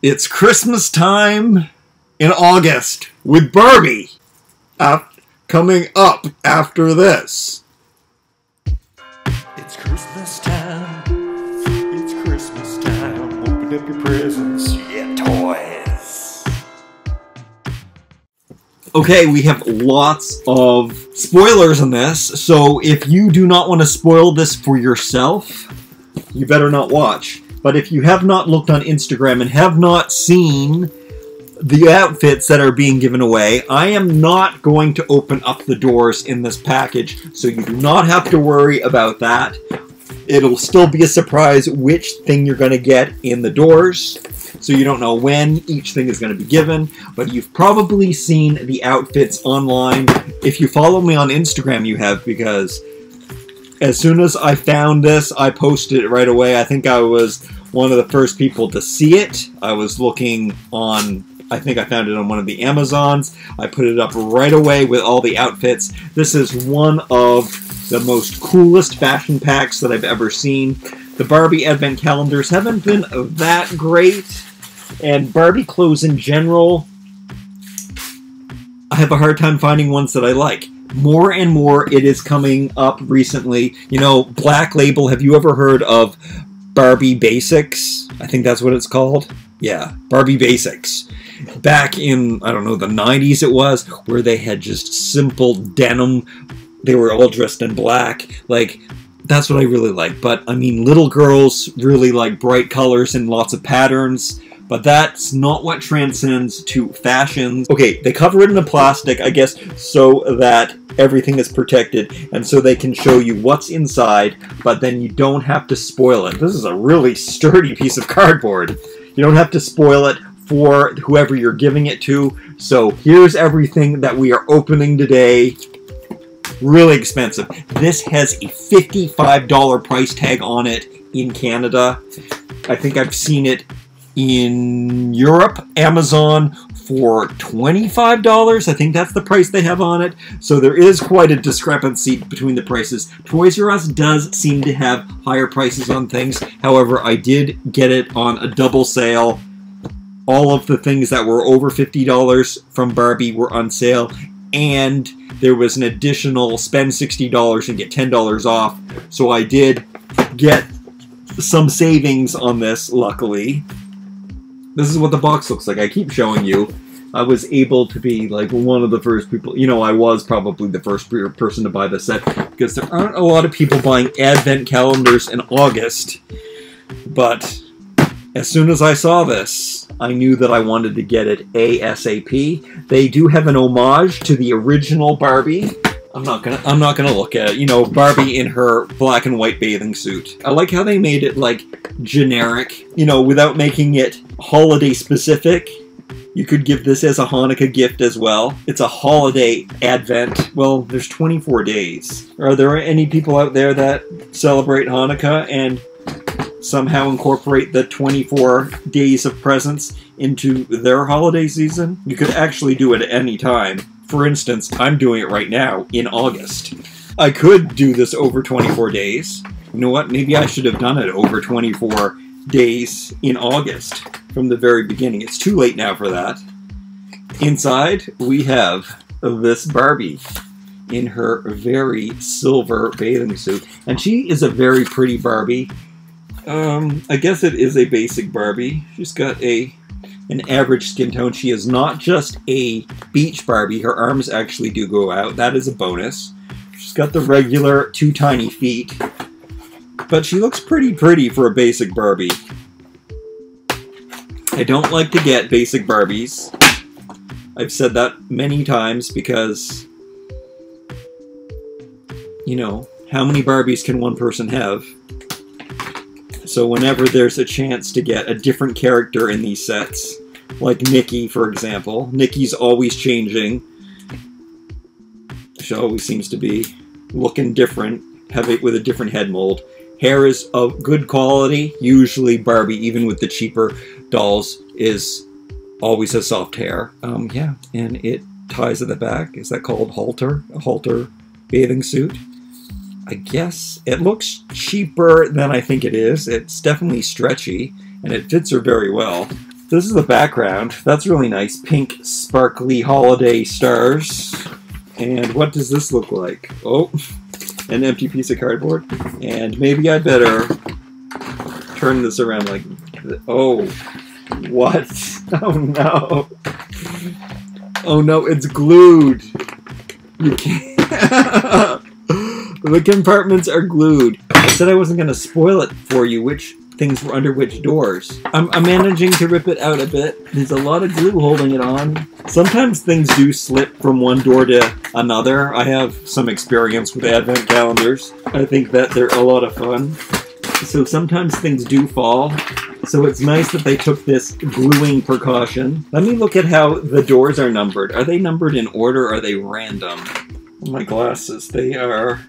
It's Christmas time in August with Barbie. Up, coming up after this. It's Christmas time. It's Christmas time. Open up your presents. Yeah, toys. Okay, we have lots of spoilers in this, so if you do not want to spoil this for yourself, you better not watch. But if you have not looked on Instagram and have not seen the outfits that are being given away, I am not going to open up the doors in this package, so you do not have to worry about that. It'll still be a surprise which thing you're going to get in the doors, so you don't know when each thing is going to be given, but you've probably seen the outfits online. If you follow me on Instagram, you have, because as soon as I found this, I posted it right away. I think I was one of the first people to see it. I was looking on, I think I found it on one of the Amazons. I put it up right away with all the outfits. This is one of the most coolest fashion packs that I've ever seen. The Barbie advent calendars haven't been that great, and Barbie clothes in general, I have a hard time finding ones that I like more and more it is coming up recently. You know, Black Label, have you ever heard of Barbie Basics? I think that's what it's called. Yeah, Barbie Basics. Back in, I don't know, the 90s it was, where they had just simple denim. They were all dressed in black. Like, that's what I really like. But, I mean, little girls really like bright colors and lots of patterns but that's not what transcends to fashions. Okay, they cover it in a plastic, I guess, so that everything is protected, and so they can show you what's inside, but then you don't have to spoil it. This is a really sturdy piece of cardboard. You don't have to spoil it for whoever you're giving it to. So here's everything that we are opening today. Really expensive. This has a $55 price tag on it in Canada. I think I've seen it in Europe, Amazon for $25. I think that's the price they have on it. So there is quite a discrepancy between the prices. Toys R Us does seem to have higher prices on things. However, I did get it on a double sale. All of the things that were over $50 from Barbie were on sale. And there was an additional spend $60 and get $10 off. So I did get some savings on this, luckily. This is what the box looks like. I keep showing you. I was able to be like one of the first people. You know, I was probably the first person to buy the set because there aren't a lot of people buying advent calendars in August. But as soon as I saw this, I knew that I wanted to get it ASAP. They do have an homage to the original Barbie. I'm not gonna I'm not gonna look at it. You know, Barbie in her black and white bathing suit. I like how they made it like generic, you know, without making it holiday specific. You could give this as a Hanukkah gift as well. It's a holiday advent. Well, there's 24 days. Are there any people out there that celebrate Hanukkah and somehow incorporate the 24 days of presents into their holiday season? You could actually do it any time. For instance, I'm doing it right now in August. I could do this over 24 days. You know what? Maybe I should have done it over 24 days in August from the very beginning. It's too late now for that. Inside, we have this Barbie in her very silver bathing suit. And she is a very pretty Barbie. Um, I guess it is a basic Barbie. She's got a an average skin tone. She is not just a beach Barbie. Her arms actually do go out. That is a bonus. She's got the regular two tiny feet. But she looks pretty pretty for a basic Barbie. I don't like to get basic Barbies. I've said that many times because, you know, how many Barbies can one person have? So whenever there's a chance to get a different character in these sets, like Nikki, for example, Nikki's always changing. She always seems to be looking different, have it with a different head mold. Hair is of good quality. Usually Barbie, even with the cheaper dolls, is always has soft hair. Um, yeah, and it ties at the back. Is that called halter? A halter bathing suit? I guess it looks cheaper than I think it is. It's definitely stretchy, and it fits her very well. This is the background. That's really nice. Pink, sparkly holiday stars. And what does this look like? Oh, an empty piece of cardboard. And maybe I better turn this around like. Oh, what? Oh no. Oh no, it's glued. You can't. the compartments are glued. I said I wasn't going to spoil it for you, which things were under which doors. I'm, I'm managing to rip it out a bit. There's a lot of glue holding it on. Sometimes things do slip from one door to another. I have some experience with advent calendars. I think that they're a lot of fun. So sometimes things do fall. So it's nice that they took this gluing precaution. Let me look at how the doors are numbered. Are they numbered in order or are they random? My glasses, they are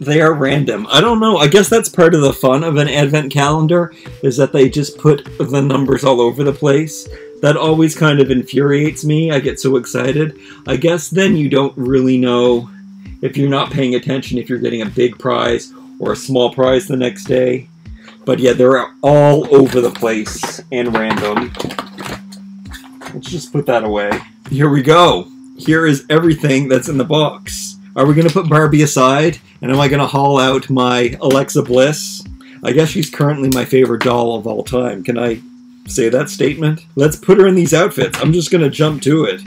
they are random. I don't know. I guess that's part of the fun of an advent calendar is that they just put the numbers all over the place. That always kind of infuriates me. I get so excited. I guess then you don't really know if you're not paying attention if you're getting a big prize or a small prize the next day. But yeah, they're all over the place and random. Let's just put that away. Here we go. Here is everything that's in the box. Are we going to put Barbie aside? And am I going to haul out my Alexa Bliss? I guess she's currently my favorite doll of all time. Can I say that statement? Let's put her in these outfits. I'm just going to jump to it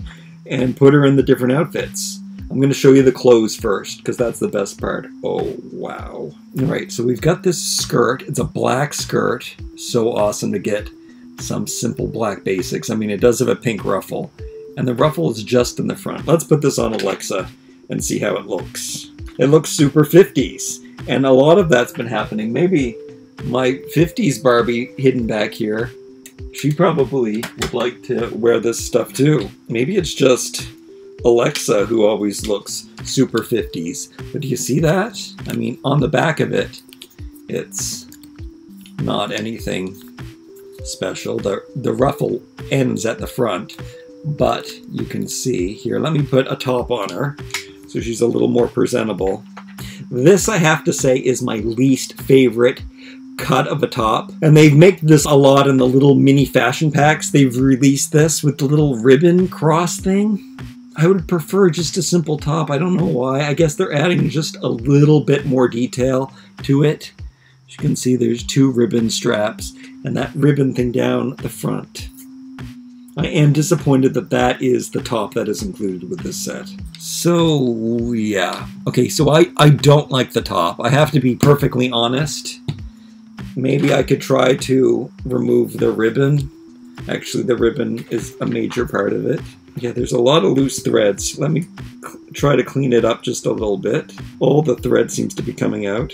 and put her in the different outfits. I'm going to show you the clothes first because that's the best part. Oh, wow. All right, so we've got this skirt. It's a black skirt. So awesome to get some simple black basics. I mean, it does have a pink ruffle, and the ruffle is just in the front. Let's put this on Alexa and see how it looks. It looks super 50s, and a lot of that's been happening. Maybe my 50s Barbie hidden back here, she probably would like to wear this stuff too. Maybe it's just Alexa who always looks super 50s. But do you see that? I mean, on the back of it, it's not anything special. The, the ruffle ends at the front, but you can see here, let me put a top on her so she's a little more presentable. This, I have to say, is my least favorite cut of a top. And they make this a lot in the little mini fashion packs. They've released this with the little ribbon cross thing. I would prefer just a simple top. I don't know why. I guess they're adding just a little bit more detail to it. As you can see, there's two ribbon straps and that ribbon thing down the front. I am disappointed that that is the top that is included with this set. So, yeah. Okay, so I, I don't like the top. I have to be perfectly honest. Maybe I could try to remove the ribbon. Actually, the ribbon is a major part of it. Yeah, there's a lot of loose threads. Let me try to clean it up just a little bit. All the thread seems to be coming out.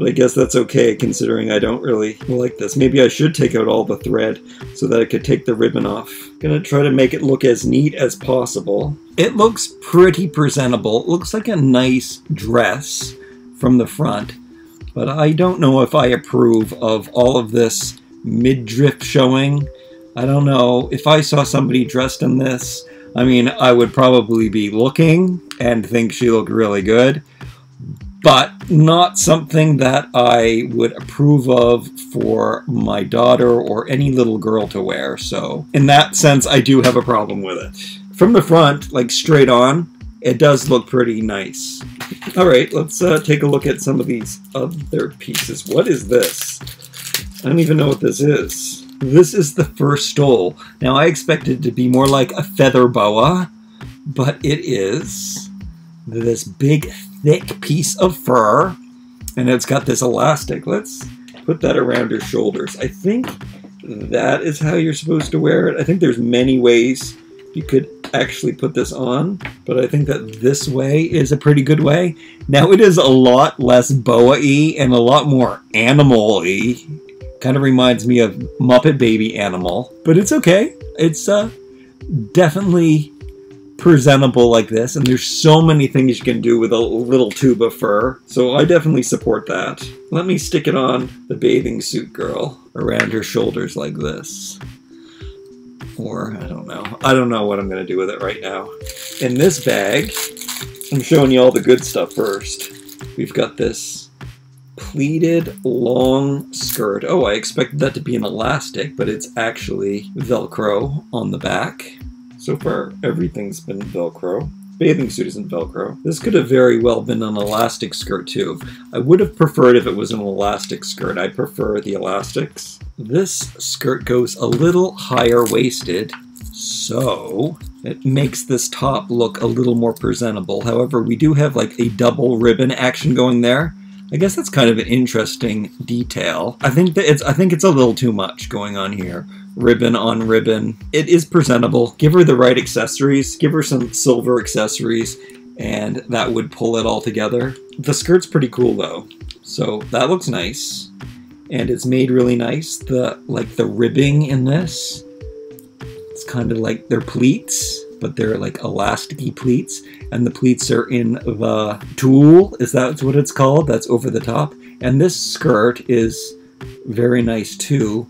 But I guess that's okay considering I don't really like this. Maybe I should take out all the thread so that I could take the ribbon off. Gonna try to make it look as neat as possible. It looks pretty presentable. It looks like a nice dress from the front. But I don't know if I approve of all of this midriff showing. I don't know. If I saw somebody dressed in this, I mean, I would probably be looking and think she looked really good but not something that I would approve of for my daughter or any little girl to wear. So, in that sense, I do have a problem with it. From the front, like straight on, it does look pretty nice. All right, let's uh, take a look at some of these other pieces. What is this? I don't even know what this is. This is the first stole. Now, I expected it to be more like a feather boa, but it is this big thick piece of fur and it's got this elastic. Let's put that around her shoulders. I think that is how you're supposed to wear it. I think there's many ways you could actually put this on, but I think that this way is a pretty good way. Now it is a lot less boa-y and a lot more animal-y. Kind of reminds me of Muppet Baby Animal, but it's okay. It's uh, definitely presentable like this, and there's so many things you can do with a little tube of fur, so I definitely support that. Let me stick it on the bathing suit girl around her shoulders like this. Or, I don't know. I don't know what I'm going to do with it right now. In this bag, I'm showing you all the good stuff first. We've got this pleated long skirt. Oh, I expected that to be an elastic, but it's actually Velcro on the back. So far, everything's been Velcro. Bathing suit isn't Velcro. This could have very well been an elastic skirt too. I would have preferred if it was an elastic skirt. I prefer the elastics. This skirt goes a little higher waisted, so it makes this top look a little more presentable. However, we do have like a double ribbon action going there. I guess that's kind of an interesting detail. I think that it's I think it's a little too much going on here. Ribbon on ribbon. It is presentable. Give her the right accessories. Give her some silver accessories and that would pull it all together. The skirt's pretty cool though. So that looks nice. And it's made really nice. The like the ribbing in this it's kind of like they're pleats, but they're like elasticy pleats, and the pleats are in the tulle. Is that what it's called? That's over the top. And this skirt is very nice too.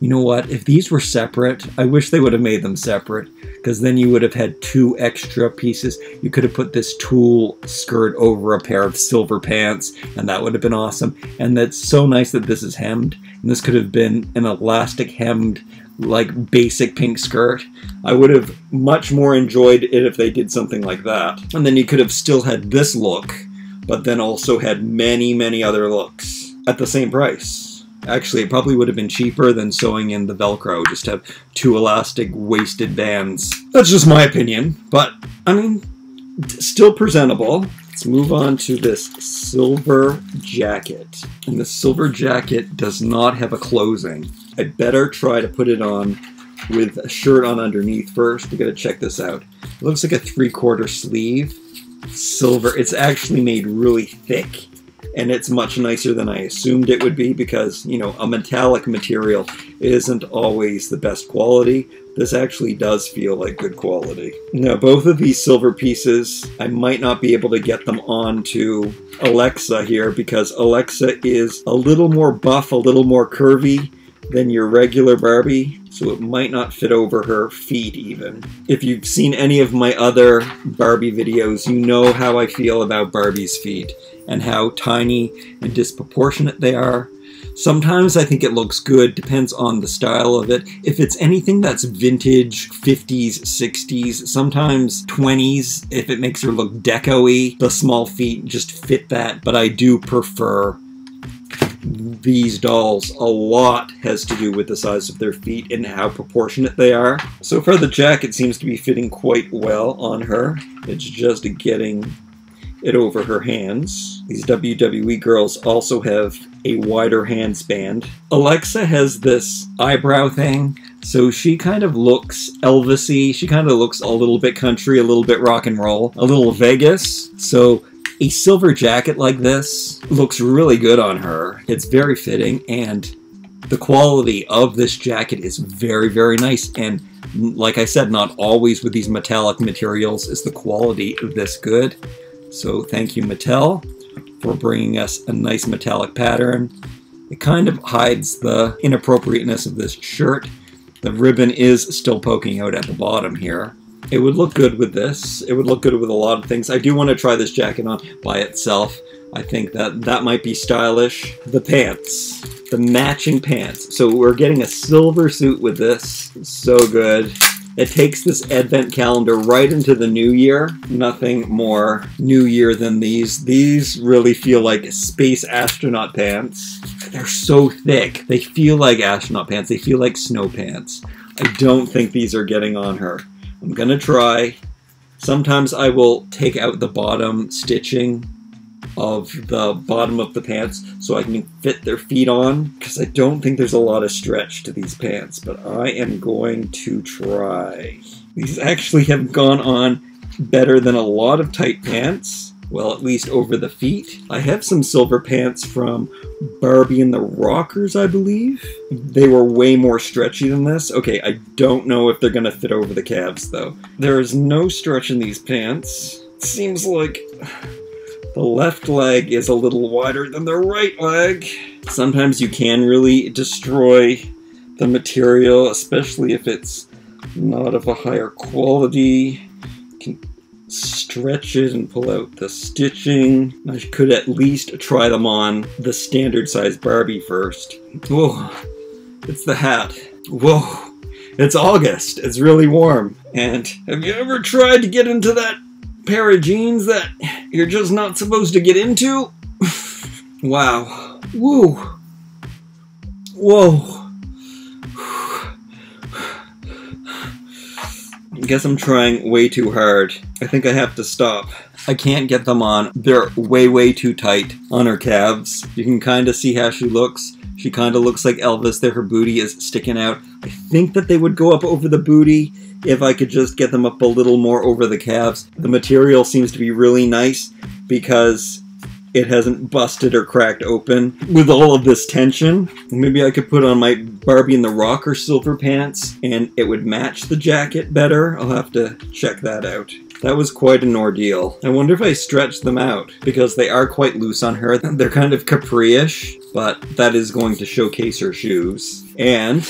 You know what? If these were separate, I wish they would have made them separate because then you would have had two extra pieces. You could have put this tulle skirt over a pair of silver pants and that would have been awesome. And that's so nice that this is hemmed. And this could have been an elastic hemmed like basic pink skirt. I would have much more enjoyed it if they did something like that. And then you could have still had this look, but then also had many, many other looks at the same price. Actually, it probably would have been cheaper than sewing in the Velcro, just have two elastic waisted bands. That's just my opinion, but I mean, still presentable. Let's move on to this silver jacket. And the silver jacket does not have a closing. I better try to put it on with a shirt on underneath first. We gotta check this out. It looks like a three-quarter sleeve. Silver. It's actually made really thick and it's much nicer than I assumed it would be because, you know, a metallic material isn't always the best quality. This actually does feel like good quality. Now, both of these silver pieces, I might not be able to get them onto Alexa here because Alexa is a little more buff, a little more curvy, than your regular Barbie, so it might not fit over her feet even. If you've seen any of my other Barbie videos, you know how I feel about Barbie's feet and how tiny and disproportionate they are. Sometimes I think it looks good, depends on the style of it. If it's anything that's vintage, 50s, 60s, sometimes 20s, if it makes her look deco-y, the small feet just fit that, but I do prefer these dolls, a lot has to do with the size of their feet and how proportionate they are. So far the jacket seems to be fitting quite well on her. It's just getting it over her hands. These WWE girls also have a wider handsband. Alexa has this eyebrow thing, so she kind of looks Elvisy. She kind of looks a little bit country, a little bit rock and roll, a little Vegas. So a silver jacket like this looks really good on her. It's very fitting, and the quality of this jacket is very, very nice. And like I said, not always with these metallic materials is the quality of this good. So thank you, Mattel, for bringing us a nice metallic pattern. It kind of hides the inappropriateness of this shirt. The ribbon is still poking out at the bottom here. It would look good with this. It would look good with a lot of things. I do want to try this jacket on by itself. I think that that might be stylish. The pants. The matching pants. So we're getting a silver suit with this. So good. It takes this advent calendar right into the new year. Nothing more new year than these. These really feel like space astronaut pants. They're so thick. They feel like astronaut pants. They feel like snow pants. I don't think these are getting on her. I'm gonna try. Sometimes I will take out the bottom stitching of the bottom of the pants so I can fit their feet on because I don't think there's a lot of stretch to these pants, but I am going to try. These actually have gone on better than a lot of tight pants well, at least over the feet. I have some silver pants from Barbie and the Rockers, I believe. They were way more stretchy than this. Okay, I don't know if they're gonna fit over the calves, though. There is no stretch in these pants. It seems like the left leg is a little wider than the right leg. Sometimes you can really destroy the material, especially if it's not of a higher quality. You can stretch it and pull out the stitching. I could at least try them on the standard size Barbie first. Whoa, it's the hat. Whoa, it's August. It's really warm. And have you ever tried to get into that pair of jeans that you're just not supposed to get into? wow. Woo. Whoa. I guess I'm trying way too hard. I think I have to stop. I can't get them on. They're way, way too tight on her calves. You can kind of see how she looks. She kind of looks like Elvis there. Her booty is sticking out. I think that they would go up over the booty if I could just get them up a little more over the calves. The material seems to be really nice because it hasn't busted or cracked open with all of this tension. Maybe I could put on my Barbie in the Rocker silver pants and it would match the jacket better. I'll have to check that out. That was quite an ordeal. I wonder if I stretch them out because they are quite loose on her. They're kind of capri-ish, but that is going to showcase her shoes. And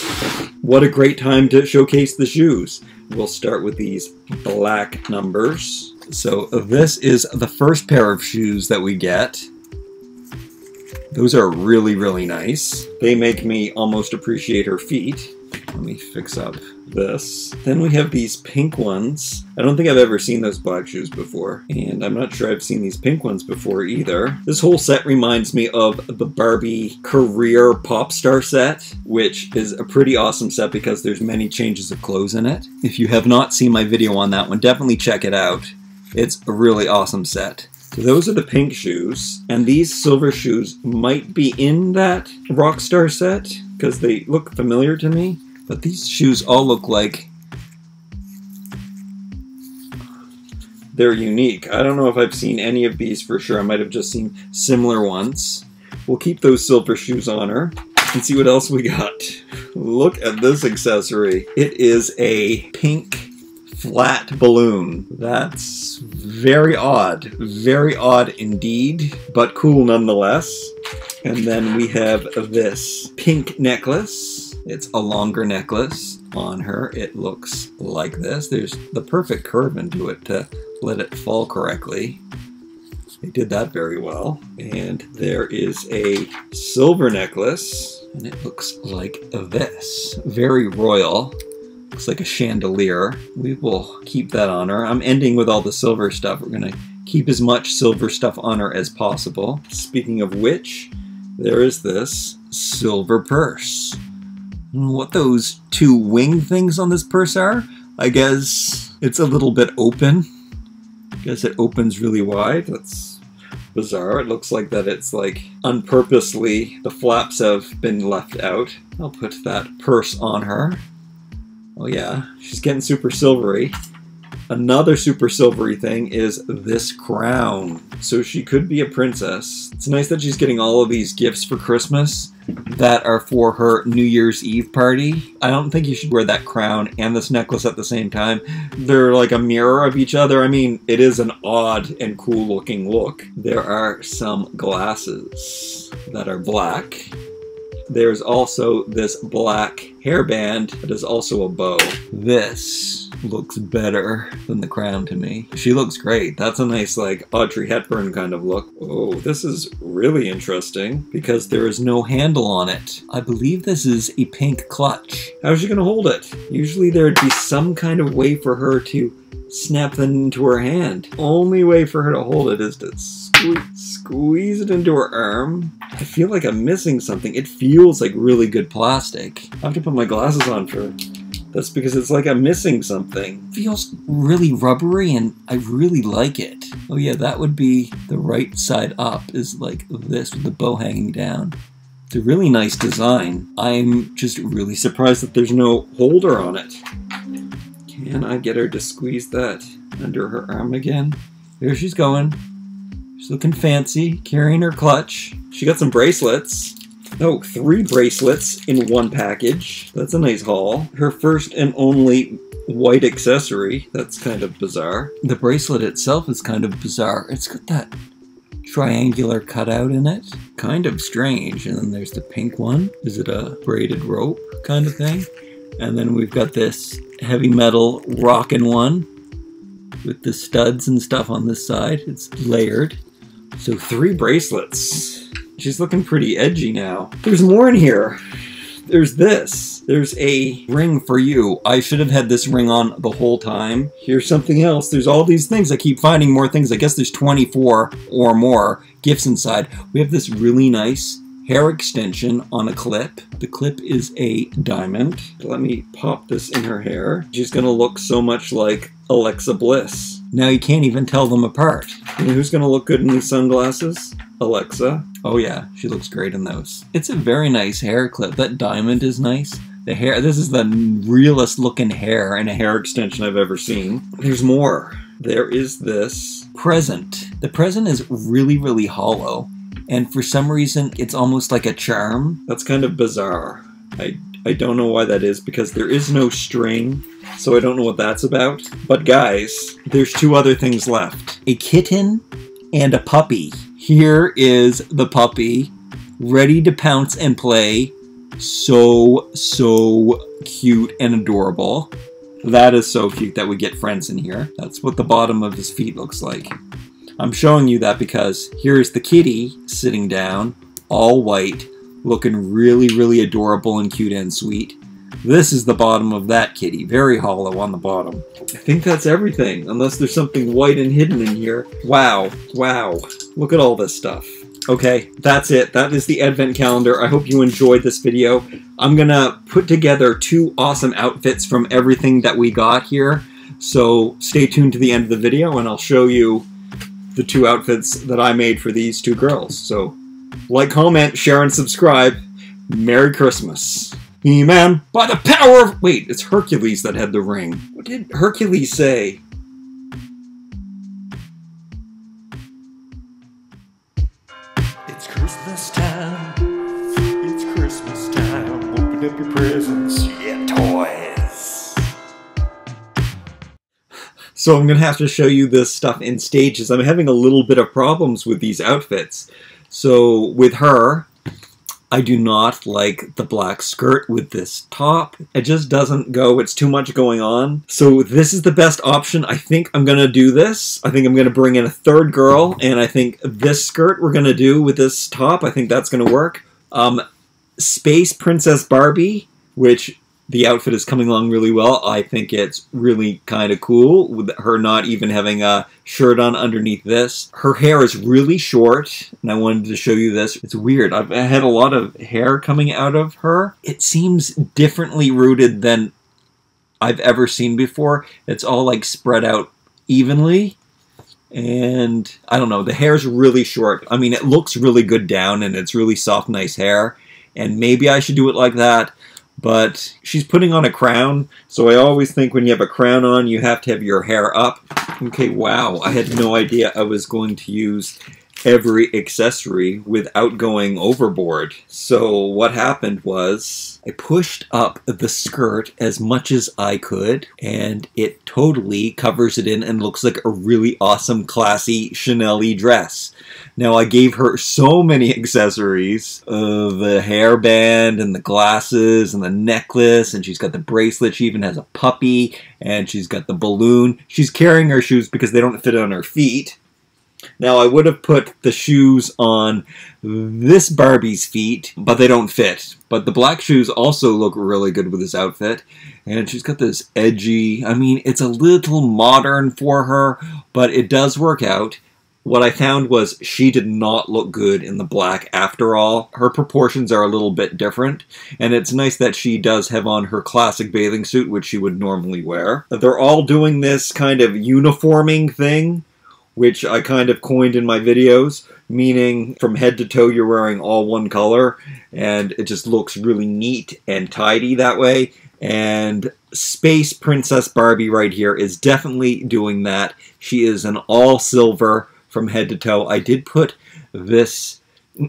what a great time to showcase the shoes. We'll start with these black numbers. So uh, this is the first pair of shoes that we get. Those are really, really nice. They make me almost appreciate her feet. Let me fix up this. Then we have these pink ones. I don't think I've ever seen those black shoes before, and I'm not sure I've seen these pink ones before either. This whole set reminds me of the Barbie career pop star set, which is a pretty awesome set because there's many changes of clothes in it. If you have not seen my video on that one, definitely check it out. It's a really awesome set. So those are the pink shoes, and these silver shoes might be in that Rockstar set because they look familiar to me. But these shoes all look like they're unique. I don't know if I've seen any of these for sure. I might have just seen similar ones. We'll keep those silver shoes on her and see what else we got. Look at this accessory. It is a pink flat balloon. That's very odd. Very odd indeed, but cool nonetheless. And then we have this pink necklace. It's a longer necklace on her. It looks like this. There's the perfect curve into it to let it fall correctly. They did that very well. And there is a silver necklace, and it looks like this. Very royal. Looks like a chandelier. We will keep that on her. I'm ending with all the silver stuff. We're going to keep as much silver stuff on her as possible. Speaking of which, there is this silver purse. What those two wing things on this purse are? I guess it's a little bit open. I guess it opens really wide. That's bizarre. It looks like that it's like unpurposely the flaps have been left out. I'll put that purse on her. Oh yeah, she's getting super silvery. Another super silvery thing is this crown. So she could be a princess. It's nice that she's getting all of these gifts for Christmas that are for her New Year's Eve party. I don't think you should wear that crown and this necklace at the same time. They're like a mirror of each other. I mean, it is an odd and cool looking look. There are some glasses that are black there's also this black hairband that is also a bow. This looks better than the crown to me. She looks great. That's a nice like Audrey Hepburn kind of look. Oh, this is really interesting because there is no handle on it. I believe this is a pink clutch. How's she gonna hold it? Usually there'd be some kind of way for her to snap it into her hand. Only way for her to hold it is to squeeze, squeeze it into her arm. I feel like I'm missing something. It feels like really good plastic. I have to put my glasses on for that's because it's like I'm missing something. Feels really rubbery and I really like it. Oh yeah, that would be the right side up is like this with the bow hanging down. It's a really nice design. I'm just really surprised that there's no holder on it. Can I get her to squeeze that under her arm again? There she's going. She's looking fancy, carrying her clutch. She got some bracelets. Oh, three bracelets in one package. That's a nice haul. Her first and only white accessory. That's kind of bizarre. The bracelet itself is kind of bizarre. It's got that triangular cutout in it. Kind of strange. And then there's the pink one. Is it a braided rope kind of thing? And then we've got this heavy metal rockin' one. with the studs and stuff on this side. It's layered. So three bracelets. She's looking pretty edgy now. There's more in here. There's this. There's a ring for you. I should have had this ring on the whole time. Here's something else. There's all these things. I keep finding more things. I guess there's 24 or more gifts inside. We have this really nice hair extension on a clip. The clip is a diamond. Let me pop this in her hair. She's gonna look so much like Alexa Bliss. Now you can't even tell them apart. Who's gonna look good in these sunglasses? Alexa. Oh yeah, she looks great in those. It's a very nice hair clip. That diamond is nice. The hair, this is the realest looking hair and a hair extension I've ever seen. There's more. There is this present. The present is really, really hollow. And for some reason, it's almost like a charm. That's kind of bizarre. I, I don't know why that is because there is no string, so I don't know what that's about. But guys, there's two other things left. A kitten and a puppy. Here is the puppy, ready to pounce and play. So, so cute and adorable. That is so cute that we get friends in here. That's what the bottom of his feet looks like. I'm showing you that because here's the kitty sitting down, all white, looking really, really adorable and cute and sweet. This is the bottom of that kitty, very hollow on the bottom. I think that's everything, unless there's something white and hidden in here. Wow, wow, look at all this stuff. Okay, that's it. That is the advent calendar. I hope you enjoyed this video. I'm gonna put together two awesome outfits from everything that we got here. So stay tuned to the end of the video and I'll show you the two outfits that I made for these two girls. So like, comment, share, and subscribe. Merry Christmas. He-Man, by the power of... Wait, it's Hercules that had the ring. What did Hercules say? Time. Up your presents. Yeah, toys. So I'm going to have to show you this stuff in stages. I'm having a little bit of problems with these outfits. So with her, I do not like the black skirt with this top. It just doesn't go. It's too much going on. So this is the best option. I think I'm going to do this. I think I'm going to bring in a third girl, and I think this skirt we're going to do with this top, I think that's going to work. Um, Space Princess Barbie, which the outfit is coming along really well. I think it's really kind of cool with her not even having a shirt on underneath this. Her hair is really short, and I wanted to show you this. It's weird. I've had a lot of hair coming out of her. It seems differently rooted than I've ever seen before. It's all like spread out evenly. And I don't know, the hair's really short. I mean, it looks really good down and it's really soft, nice hair. And maybe I should do it like that but she's putting on a crown, so I always think when you have a crown on, you have to have your hair up. Okay, wow, I had no idea I was going to use every accessory without going overboard. So what happened was I pushed up the skirt as much as I could and it totally covers it in and looks like a really awesome classy Chanel dress. Now I gave her so many accessories, uh, the hairband and the glasses and the necklace and she's got the bracelet, she even has a puppy and she's got the balloon. She's carrying her shoes because they don't fit on her feet. Now, I would have put the shoes on this Barbie's feet, but they don't fit. But the black shoes also look really good with this outfit. And she's got this edgy, I mean, it's a little modern for her, but it does work out. What I found was she did not look good in the black after all. Her proportions are a little bit different, and it's nice that she does have on her classic bathing suit, which she would normally wear. They're all doing this kind of uniforming thing which I kind of coined in my videos, meaning from head to toe you're wearing all one color, and it just looks really neat and tidy that way. And Space Princess Barbie right here is definitely doing that. She is an all silver from head to toe. I did put this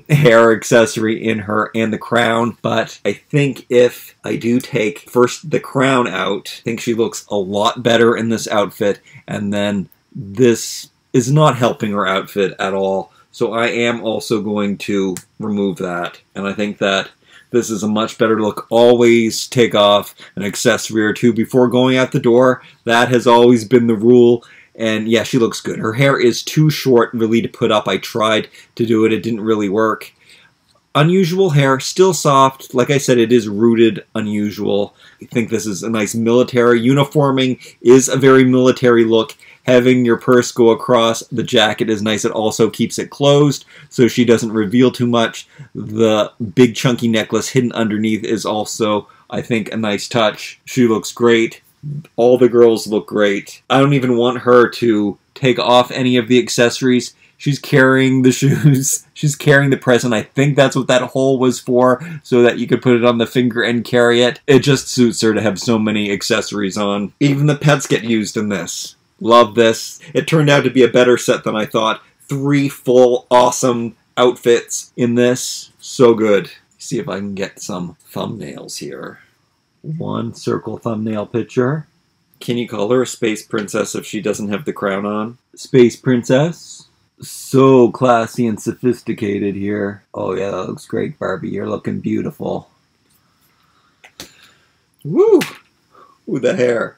hair accessory in her and the crown, but I think if I do take first the crown out, I think she looks a lot better in this outfit, and then this is not helping her outfit at all. So I am also going to remove that. And I think that this is a much better look. Always take off an accessory or two before going out the door. That has always been the rule. And yeah, she looks good. Her hair is too short really to put up. I tried to do it, it didn't really work. Unusual hair, still soft. Like I said, it is rooted unusual. I think this is a nice military. Uniforming is a very military look. Having your purse go across the jacket is nice. It also keeps it closed so she doesn't reveal too much. The big chunky necklace hidden underneath is also, I think, a nice touch. She looks great. All the girls look great. I don't even want her to take off any of the accessories. She's carrying the shoes. She's carrying the present. I think that's what that hole was for, so that you could put it on the finger and carry it. It just suits her to have so many accessories on. Even the pets get used in this. Love this. It turned out to be a better set than I thought. Three full awesome outfits in this. So good. See if I can get some thumbnails here. One circle thumbnail picture. Can you call her a space princess if she doesn't have the crown on? Space princess. So classy and sophisticated here. Oh yeah, that looks great, Barbie. You're looking beautiful. Woo! Ooh, the hair.